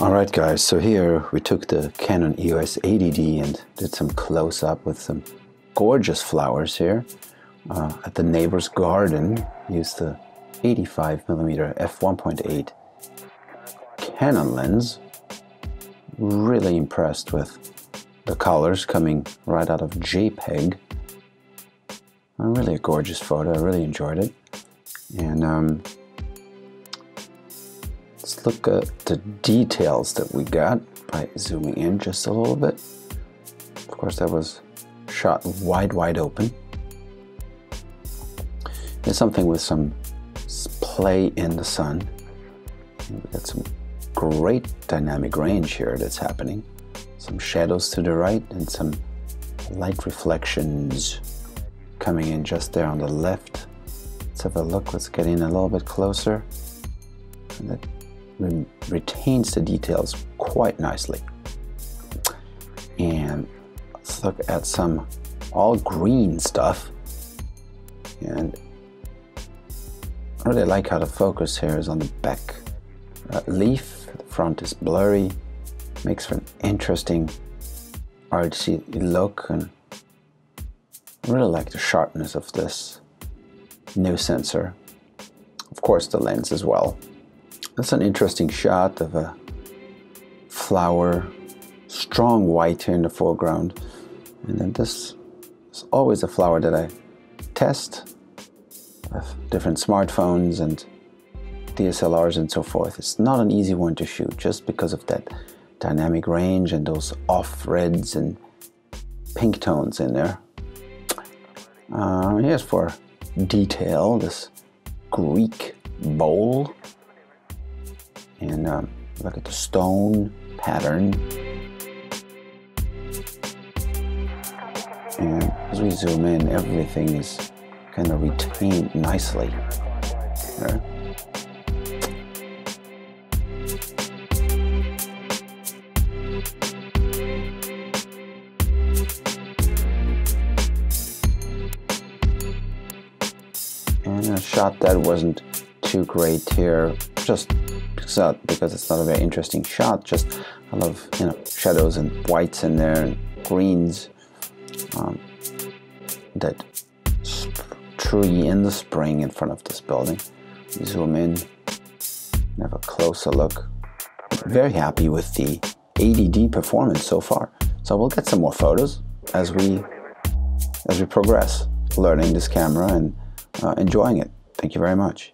Alright guys, so here we took the Canon EOS 80D and did some close-up with some gorgeous flowers here uh, at the neighbor's garden. Used the 85mm f1.8 Canon lens. Really impressed with the colors coming right out of JPEG. And really a gorgeous photo, I really enjoyed it. And um, let's look at the details that we got by zooming in just a little bit. Of course, that was shot wide, wide open. It's something with some play in the sun. And we got some great dynamic range here that's happening. Some shadows to the right and some light reflections coming in just there on the left. Let's have a look. Let's get in a little bit closer. And that retains the details quite nicely. And let's look at some all green stuff. And I really like how the focus here is on the back uh, leaf. The front is blurry. Makes for an interesting artsy look and I really like the sharpness of this new sensor. Of course the lens as well. That's an interesting shot of a flower, strong white here in the foreground. And then this is always a flower that I test with different smartphones and DSLRs and so forth. It's not an easy one to shoot just because of that dynamic range and those off reds and pink tones in there. Uh, here's for detail, this Greek bowl. And um, look at the stone pattern. And as we zoom in, everything is kind of retained nicely. And a shot that wasn't too great here, just because it's not a very interesting shot, just a lot of you know shadows and whites in there and greens um, that tree in the spring in front of this building. Zoom in, have a closer look. Very happy with the 80D performance so far. So we'll get some more photos as we as we progress, learning this camera and uh, enjoying it. Thank you very much.